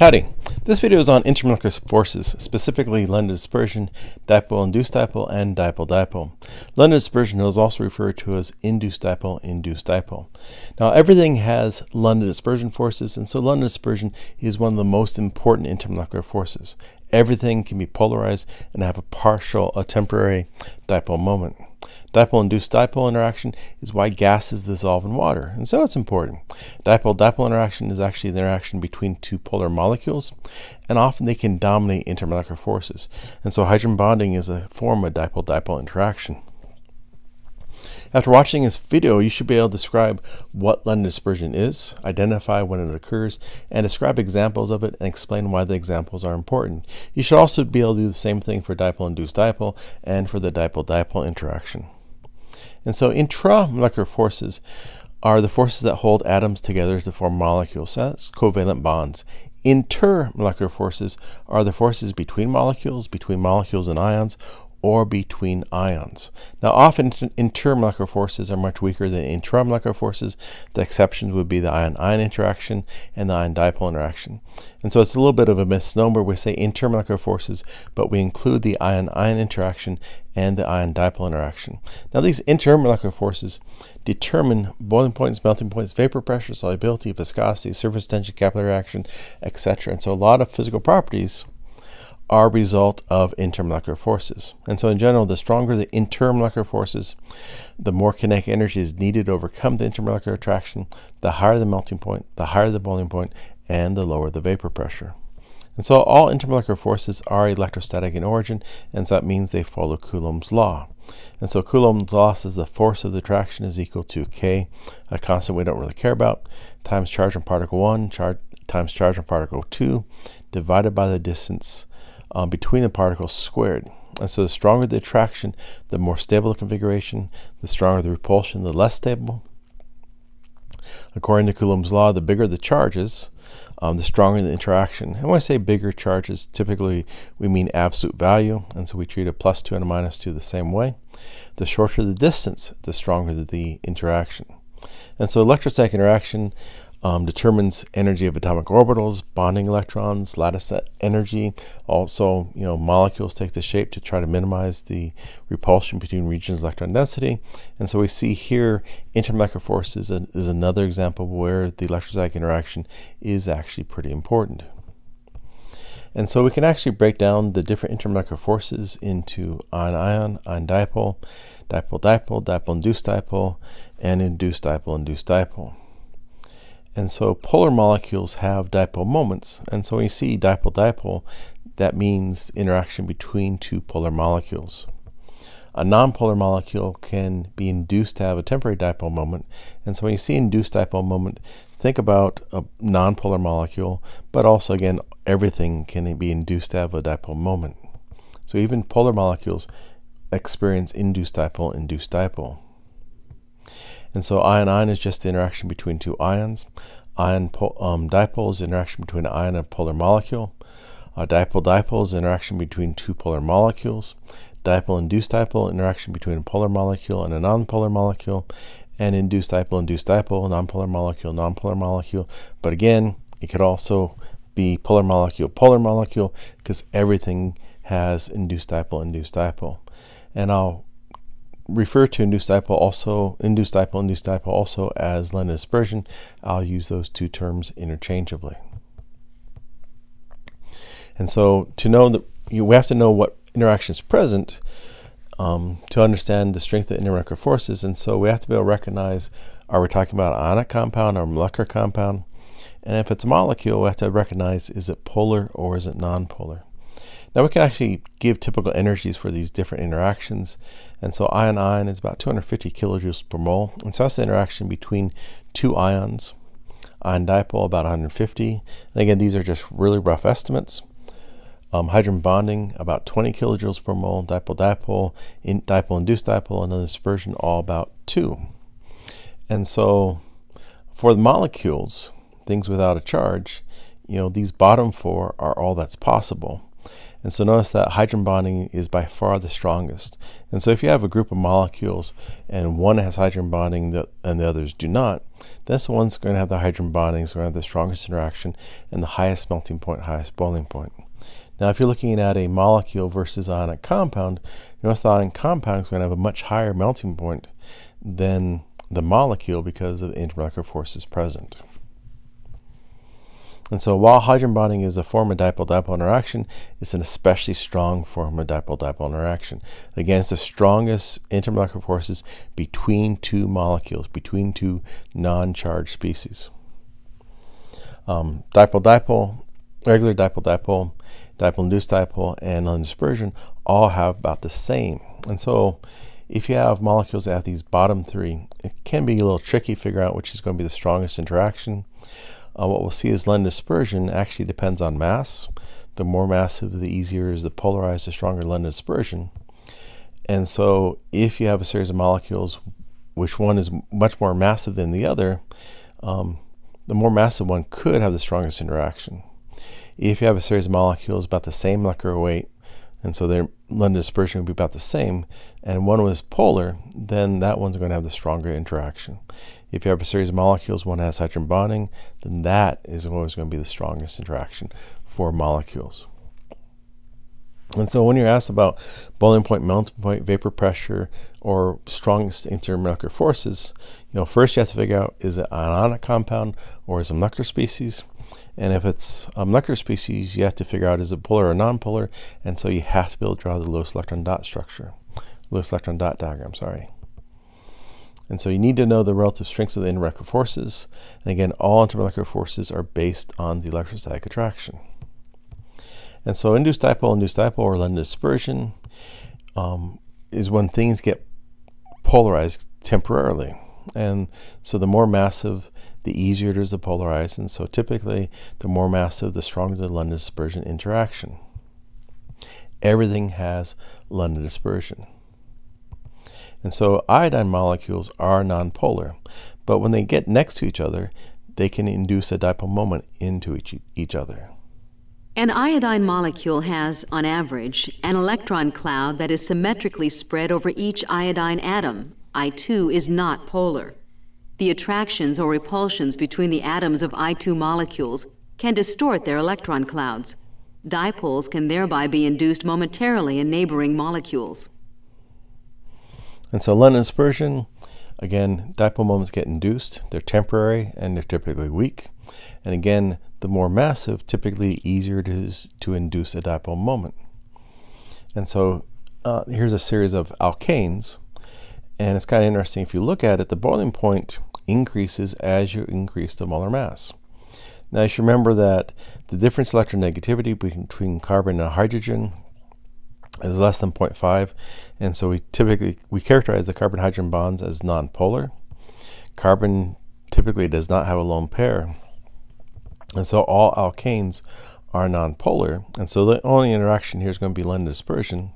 Howdy. This video is on intermolecular forces, specifically London dispersion, dipole-induced dipole, and dipole-dipole. London dispersion is also referred to as induced dipole, induced dipole. Now everything has London dispersion forces, and so London dispersion is one of the most important intermolecular forces. Everything can be polarized and have a partial, a temporary dipole moment. Dipole-induced dipole interaction is why gases dissolve in water, and so it's important. Dipole-dipole interaction is actually the interaction between two polar molecules, and often they can dominate intermolecular forces. And so hydrogen bonding is a form of dipole-dipole interaction. After watching this video, you should be able to describe what London dispersion is, identify when it occurs, and describe examples of it and explain why the examples are important. You should also be able to do the same thing for dipole-induced dipole and for the dipole-dipole interaction. And so intramolecular forces are the forces that hold atoms together to form molecules. So that's covalent bonds. Intermolecular forces are the forces between molecules, between molecules and ions, or between ions. Now, often intermolecular forces are much weaker than intramolecular forces. The exceptions would be the ion-ion interaction and the ion-dipole interaction. And so it's a little bit of a misnomer. We say intermolecular forces, but we include the ion-ion interaction and the ion-dipole interaction. Now, these intermolecular forces determine boiling points, melting points, vapor pressure, solubility, viscosity, surface tension, capillary action, etc. And so a lot of physical properties are a result of intermolecular forces. And so in general, the stronger the intermolecular forces, the more kinetic energy is needed to overcome the intermolecular attraction, the higher the melting point, the higher the boiling point, and the lower the vapor pressure. And so all intermolecular forces are electrostatic in origin, and so that means they follow Coulomb's law. And so Coulomb's law says the force of the attraction is equal to K, a constant we don't really care about, times charge on particle 1 charge, times charge on particle 2, divided by the distance um, between the particles squared. And so the stronger the attraction, the more stable the configuration, the stronger the repulsion, the less stable. According to Coulomb's law, the bigger the charges, um, the stronger the interaction. And when I say bigger charges, typically we mean absolute value, and so we treat a plus 2 and a minus 2 the same way. The shorter the distance, the stronger the interaction. And so electrostatic interaction um, determines energy of atomic orbitals, bonding electrons, lattice energy. Also, you know, molecules take the shape to try to minimize the repulsion between regions of electron density. And so we see here intermolecular forces is, is another example where the electrostatic interaction is actually pretty important. And so we can actually break down the different intermolecular forces into ion-ion, ion-dipole, dipole-dipole, dipole-induced dipole, and induced dipole-induced dipole. And so polar molecules have dipole moments. And so when you see dipole-dipole, that means interaction between two polar molecules. A nonpolar molecule can be induced to have a temporary dipole moment. And so when you see induced dipole moment, think about a nonpolar molecule, but also again, everything can be induced to have a dipole moment. So even polar molecules experience induced dipole, induced dipole. And so ion-ion is just the interaction between two ions. Ion um, dipole is the interaction between an ion and a polar molecule. Dipole-dipole is the interaction between two polar molecules. Dipole-induced dipole, interaction between a polar molecule and a nonpolar molecule. And induced dipole-induced dipole, nonpolar molecule, nonpolar molecule. But again, it could also be polar molecule, polar molecule, because everything has induced dipole, induced dipole. And I'll refer to induced dipole also induced dipole induced dipole also as London dispersion. I'll use those two terms interchangeably. And so to know that you we have to know what interaction is present um, to understand the strength of intermolecular forces. And so we have to be able to recognize are we talking about ionic compound or molecular compound? And if it's a molecule, we have to recognize is it polar or is it nonpolar? Now we can actually give typical energies for these different interactions. And so ion-ion is about 250 kilojoules per mole. And so that's the interaction between two ions. Ion dipole about 150. And again, these are just really rough estimates. Um, hydrogen bonding about 20 kilojoules per mole. Dipole-dipole, in, dipole-induced dipole, and then dispersion all about 2. And so for the molecules, things without a charge, you know, these bottom four are all that's possible. And so notice that hydrogen bonding is by far the strongest. And so if you have a group of molecules and one has hydrogen bonding and the others do not, this one's going to have the hydrogen bonding, is going to have the strongest interaction and the highest melting point, highest boiling point. Now, if you're looking at a molecule versus ionic compound, you notice the ionic compound is going to have a much higher melting point than the molecule because of the intermolecular forces present. And so while hydrogen bonding is a form of dipole-dipole interaction, it's an especially strong form of dipole-dipole interaction. Again, it's the strongest intermolecular forces between two molecules, between two non-charged species. Um, dipole-dipole, regular dipole-dipole, dipole-induced dipole, and London dispersion all have about the same. And so if you have molecules at these bottom three, it can be a little tricky to figure out which is going to be the strongest interaction. Uh, what we'll see is London dispersion actually depends on mass. The more massive, the easier is the polarized, the stronger London dispersion. And so if you have a series of molecules, which one is much more massive than the other, um, the more massive one could have the strongest interaction. If you have a series of molecules about the same molecular weight, and so their London dispersion would be about the same, and one was polar, then that one's going to have the stronger interaction. If you have a series of molecules, one has hydrogen bonding, then that is always going to be the strongest interaction for molecules. And so when you're asked about boiling point, melting point, vapor pressure, or strongest intermolecular forces, you know, first you have to figure out is it an ionic compound or is it a molecular species? And if it's a molecular species, you have to figure out is it polar or nonpolar, and so you have to be able to draw the Lewis electron dot structure, Lewis electron dot diagram, sorry. And so you need to know the relative strengths of the intermolecular forces. And again, all intermolecular forces are based on the electrostatic attraction. And so induced dipole, induced dipole, or London dispersion um, is when things get polarized temporarily. And so the more massive, the easier it is to polarize. And so typically, the more massive, the stronger the London dispersion interaction. Everything has London dispersion. And so iodine molecules are nonpolar, but when they get next to each other, they can induce a dipole moment into each, each other. An iodine molecule has, on average, an electron cloud that is symmetrically spread over each iodine atom. I2 is not polar. The attractions or repulsions between the atoms of I2 molecules can distort their electron clouds. Dipoles can thereby be induced momentarily in neighboring molecules. And so London dispersion, again, dipole moments get induced. They're temporary and they're typically weak. And again, the more massive, typically easier it is to induce a dipole moment. And so uh, here's a series of alkanes. And it's kind of interesting if you look at it, the boiling point increases as you increase the molar mass. Now you should remember that the difference electronegativity between carbon and hydrogen is less than 0.5 and so we typically we characterize the carbon hydrogen bonds as nonpolar. Carbon typically does not have a lone pair and so all alkanes are nonpolar and so the only interaction here is going to be London dispersion.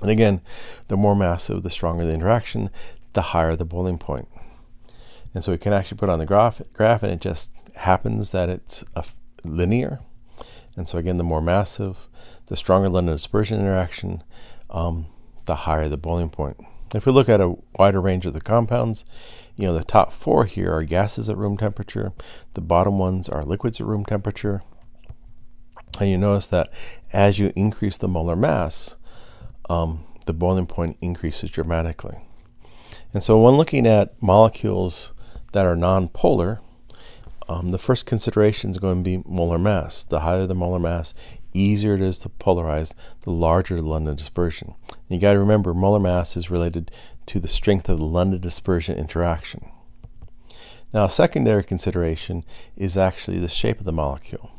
And again the more massive the stronger the interaction the higher the boiling point and so we can actually put on the graph graph and it just happens that it's linear and so again, the more massive, the stronger London dispersion interaction, um, the higher the boiling point. If we look at a wider range of the compounds, you know, the top four here are gases at room temperature. The bottom ones are liquids at room temperature. And you notice that as you increase the molar mass, um, the boiling point increases dramatically. And so when looking at molecules that are nonpolar, um, the first consideration is going to be molar mass. The higher the molar mass, easier it is to polarize, the larger the London dispersion. And you got to remember, molar mass is related to the strength of the London dispersion interaction. Now, a secondary consideration is actually the shape of the molecule.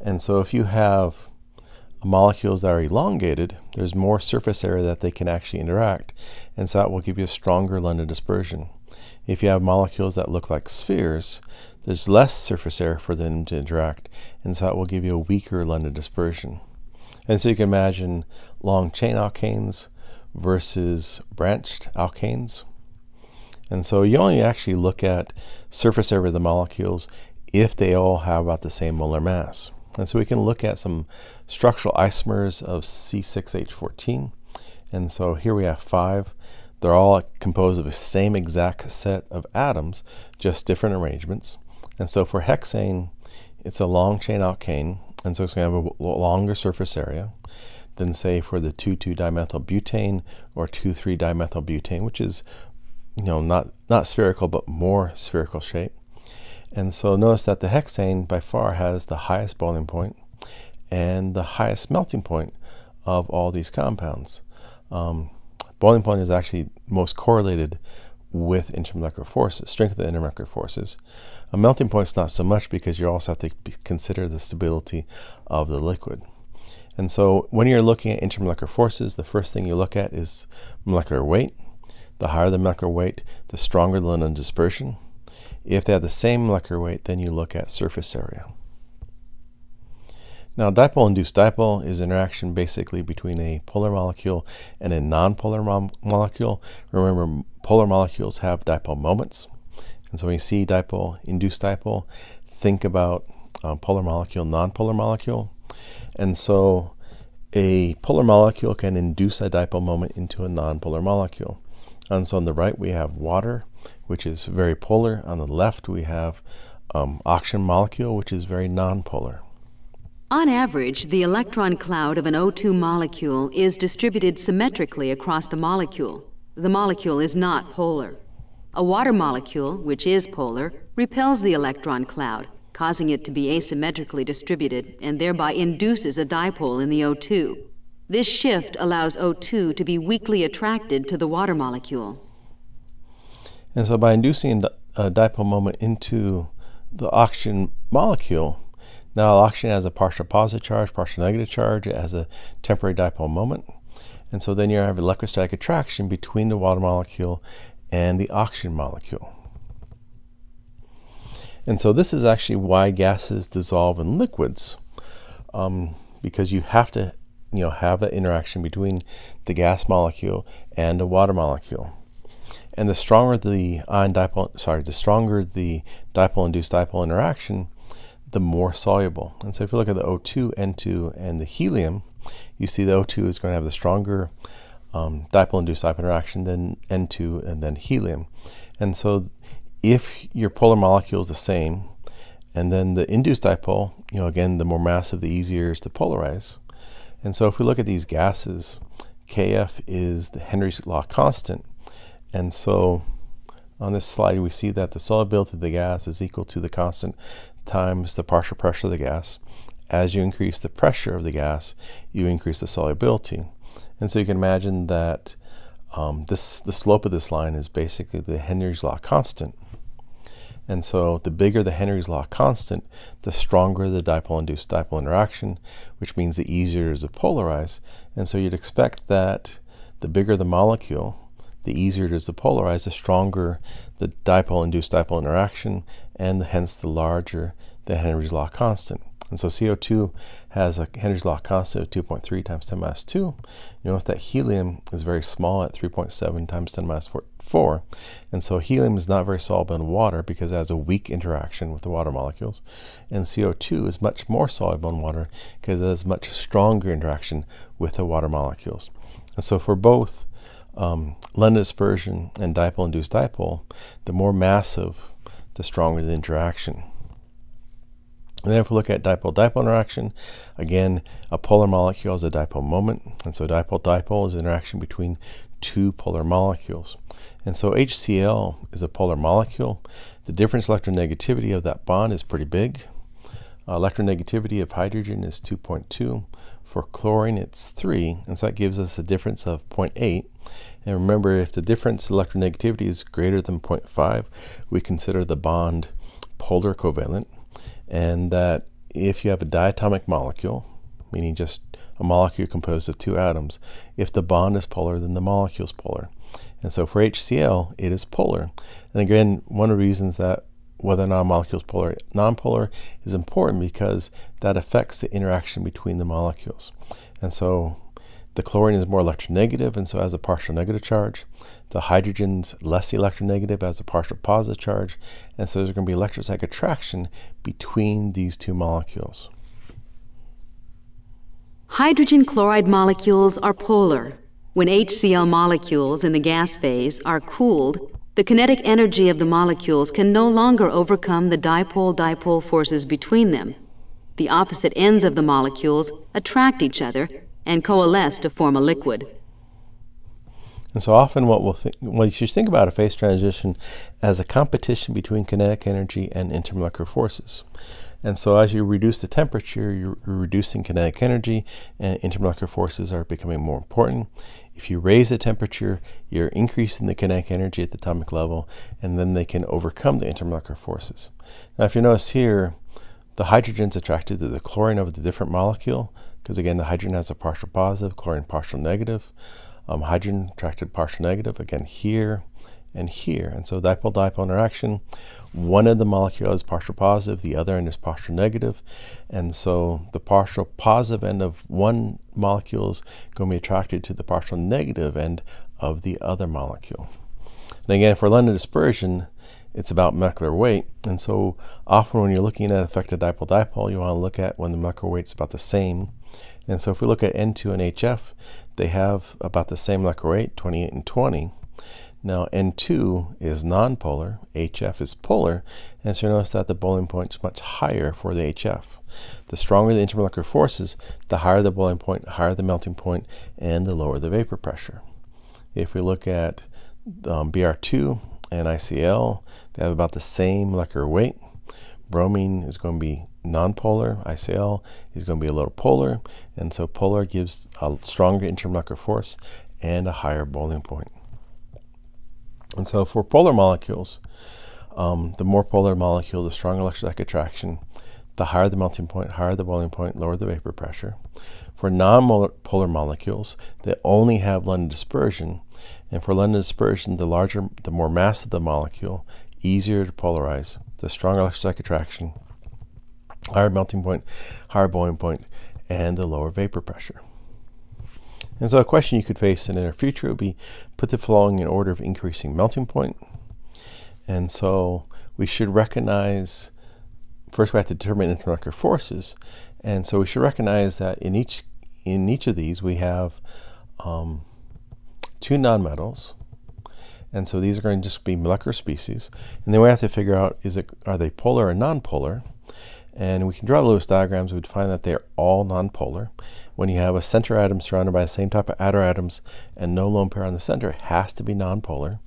And so if you have molecules that are elongated, there's more surface area that they can actually interact, and so that will give you a stronger London dispersion. If you have molecules that look like spheres, there's less surface area for them to interact, and so it will give you a weaker London dispersion. And so you can imagine long chain alkanes versus branched alkanes. And so you only actually look at surface area of the molecules if they all have about the same molar mass. And so we can look at some structural isomers of C6H14. And so here we have five. They're all composed of the same exact set of atoms, just different arrangements. And so for hexane, it's a long chain alkane, and so it's going to have a longer surface area than say for the 2,2-dimethyl butane or 2,3-dimethyl butane, which is you know not not spherical but more spherical shape. And so notice that the hexane by far has the highest boiling point and the highest melting point of all these compounds. Um, boiling point is actually most correlated with intermolecular forces, strength of the intermolecular forces. A melting point is not so much because you also have to consider the stability of the liquid. And so when you're looking at intermolecular forces, the first thing you look at is molecular weight. The higher the molecular weight, the stronger the London dispersion. If they have the same molecular weight, then you look at surface area. Now, dipole-induced dipole is interaction basically between a polar molecule and a nonpolar mo molecule. Remember, polar molecules have dipole moments. And so when you see dipole-induced dipole, think about um, polar molecule, nonpolar molecule. And so a polar molecule can induce a dipole moment into a nonpolar molecule. And so on the right, we have water, which is very polar. On the left, we have um, oxygen molecule, which is very nonpolar. On average, the electron cloud of an O2 molecule is distributed symmetrically across the molecule. The molecule is not polar. A water molecule, which is polar, repels the electron cloud, causing it to be asymmetrically distributed and thereby induces a dipole in the O2. This shift allows O2 to be weakly attracted to the water molecule. And so by inducing a dipole moment into the oxygen molecule, now oxygen has a partial positive charge, partial negative charge, it has a temporary dipole moment. And so then you have electrostatic attraction between the water molecule and the oxygen molecule. And so this is actually why gases dissolve in liquids, um, because you have to you know, have an interaction between the gas molecule and the water molecule. And the stronger the ion dipole, sorry, the stronger the dipole-induced dipole interaction, the more soluble. And so if you look at the O2, N2, and the helium, you see the O2 is going to have the stronger um, dipole-induced dipole interaction than N2 and then helium. And so if your polar molecule is the same, and then the induced dipole, you know, again, the more massive, the easier is to polarize. And so if we look at these gases, Kf is the Henry's law constant. And so on this slide, we see that the solubility of the gas is equal to the constant times the partial pressure of the gas. As you increase the pressure of the gas, you increase the solubility. And so you can imagine that um, this the slope of this line is basically the Henry's law constant. And so the bigger the Henry's law constant, the stronger the dipole-induced dipole interaction, which means the easier it is to polarize. And so you'd expect that the bigger the molecule, the easier it is to polarize, the stronger the dipole-induced dipole interaction, and hence the larger the Henry's law constant. And so CO2 has a Henry's law constant of 2.3 times 10 minus 2. Notice that helium is very small at 3.7 times 10 minus 4. And so helium is not very soluble in water because it has a weak interaction with the water molecules. And CO2 is much more soluble in water because it has much stronger interaction with the water molecules. And so for both um, London dispersion and dipole-induced dipole, the more massive, the stronger the interaction. And then if we look at dipole-dipole interaction, again, a polar molecule has a dipole moment. And so dipole-dipole is interaction between two polar molecules. And so HCl is a polar molecule. The difference electronegativity of that bond is pretty big. Uh, electronegativity of hydrogen is 2.2. For chlorine, it's 3. And so that gives us a difference of 0.8. And remember, if the difference electronegativity is greater than 0.5, we consider the bond polar covalent and that if you have a diatomic molecule, meaning just a molecule composed of two atoms, if the bond is polar, then the molecule is polar. And so for HCl, it is polar. And again, one of the reasons that whether or not a molecule is polar or nonpolar is important because that affects the interaction between the molecules. And so the chlorine is more electronegative and so has a partial negative charge. The hydrogen's less electronegative as a partial positive charge. And so there's going to be electrostatic attraction between these two molecules. Hydrogen chloride molecules are polar. When HCl molecules in the gas phase are cooled, the kinetic energy of the molecules can no longer overcome the dipole-dipole forces between them. The opposite ends of the molecules attract each other and coalesce to form a liquid. And so often, what we'll you should think about a phase transition as a competition between kinetic energy and intermolecular forces. And so, as you reduce the temperature, you're, reducing kinetic energy, and intermolecular forces are becoming more important. If you raise the temperature, you're increasing the kinetic energy at the atomic level, and then they can overcome the intermolecular forces. Now, if you notice here, the hydrogen's attracted to the chlorine of the different molecule, because again, the hydrogen has a partial positive, chlorine partial negative um, hydrogen attracted partial negative, again here and here. And so dipole-dipole interaction, one of the molecules is partial positive, the other end is partial negative. And so the partial positive end of one molecule is going to be attracted to the partial negative end of the other molecule. And again, for London dispersion, it's about molecular weight. And so often when you're looking at effective dipole-dipole, you want to look at when the molecular weight is about the same and so if we look at N2 and HF, they have about the same molecular weight, 28 and 20. Now N2 is nonpolar, HF is polar, and so notice that the boiling point is much higher for the HF. The stronger the intermolecular forces, the higher the boiling point, higher the melting point, and the lower the vapor pressure. If we look at um, Br2 and ICL, they have about the same molecular weight. Bromine is going to be nonpolar. ICL is going to be a little polar, and so polar gives a stronger intermolecular force and a higher boiling point. And so for polar molecules, um, the more polar molecule, the stronger electrostatic attraction, the higher the melting point, higher the boiling point, lower the vapor pressure. For non-polar molecules that only have London dispersion, and for London dispersion, the larger, the more mass of the molecule, easier to polarize, the stronger electrostatic attraction, higher melting point, higher boiling point, and the lower vapor pressure. And so a question you could face in the near future would be put the following in order of increasing melting point. And so we should recognize, first we have to determine intermolecular forces. And so we should recognize that in each, in each of these we have um, two nonmetals. And so these are going to just be molecular species. And then we have to figure out, is it, are they polar or nonpolar? And we can draw Lewis diagrams, we'd find that they're all nonpolar. When you have a center atom surrounded by the same type of outer atoms and no lone pair on the center, it has to be nonpolar.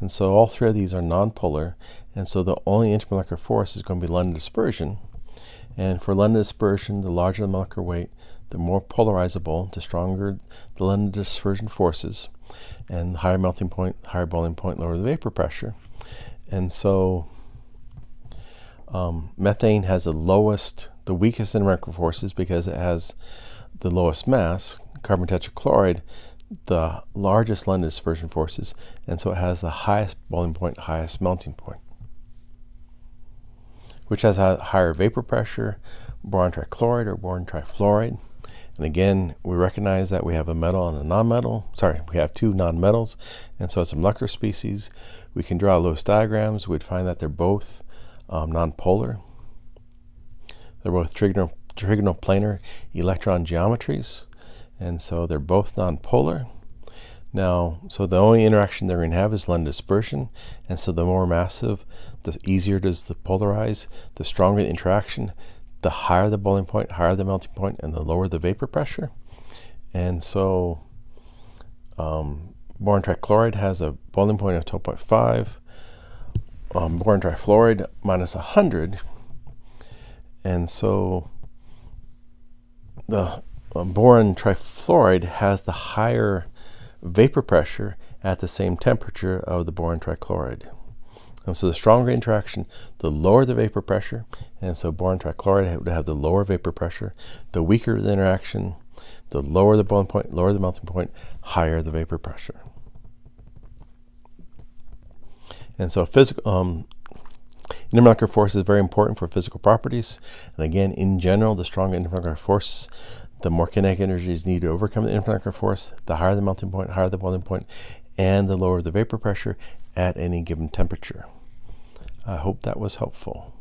And so all three of these are nonpolar. And so the only intermolecular force is going to be London dispersion. And for London dispersion, the larger the molecular weight, the more polarizable, the stronger the London dispersion forces, and higher melting point, higher boiling point, lower the vapor pressure. And so um, methane has the lowest, the weakest intermolecular forces because it has the lowest mass. Carbon tetrachloride, the largest London dispersion forces, and so it has the highest boiling point, highest melting point, which has a higher vapor pressure, boron trichloride or boron trifluoride. And again, we recognize that we have a metal and a nonmetal. Sorry, we have two nonmetals, and so it's a molecular species. We can draw Lewis diagrams. We'd find that they're both um, nonpolar. They're both trigonal, planar electron geometries, and so they're both nonpolar. Now, so the only interaction they're going to have is London dispersion, and so the more massive, the easier is to polarize, the stronger the interaction, the higher the boiling point, higher the melting point, and the lower the vapor pressure. And so um, boron trichloride has a boiling point of 12.5, um, boron trifluoride minus 100. And so the um, boron trifluoride has the higher vapor pressure at the same temperature of the boron trichloride. And so the stronger interaction, the lower the vapor pressure. And so boron trichloride would have the lower vapor pressure. The weaker the interaction, the lower the boiling point, lower the melting point, higher the vapor pressure. And so physical, um, intermolecular force is very important for physical properties. And again, in general, the stronger intermolecular force, the more kinetic energy is needed to overcome the intermolecular force, the higher the melting point, higher the boiling point, and the lower the vapor pressure at any given temperature. I hope that was helpful.